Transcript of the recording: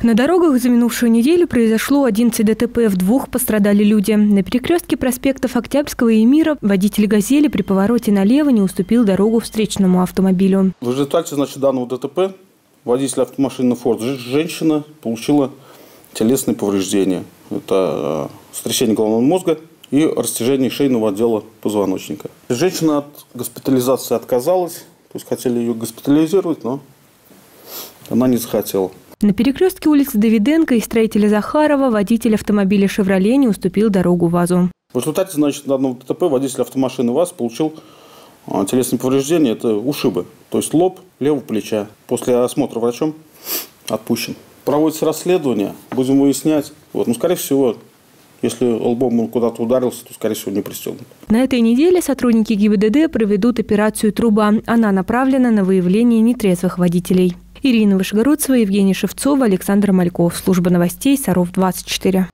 На дорогах за минувшую неделю произошло 11 ДТП, в двух пострадали люди. На перекрестке проспектов Октябрьского и Мира водитель «Газели» при повороте налево не уступил дорогу встречному автомобилю. В результате значит, данного ДТП водитель автомашины «Форд» женщина получила телесные повреждения. Это э, сотрясение головного мозга и растяжение шейного отдела позвоночника. Женщина от госпитализации отказалась, то есть хотели ее госпитализировать, но она не захотела. На перекрестке улицы Давиденко и строителя Захарова водитель автомобиля «Шевроле» не уступил дорогу ВАЗу. В результате значит, данного ДТП водитель автомашины ВАЗ получил а, телесные повреждения, это ушибы, то есть лоб левого плеча. После осмотра врачом отпущен. Проводится расследование, будем выяснять. Вот. Ну, скорее всего, если лбом он куда-то ударился, то, скорее всего, не пристегнут. На этой неделе сотрудники ГИБДД проведут операцию «Труба». Она направлена на выявление нетрезвых водителей. Ирина Вышегородцева, Евгений Шевцова, Александр Мальков. Служба новостей Саров 24.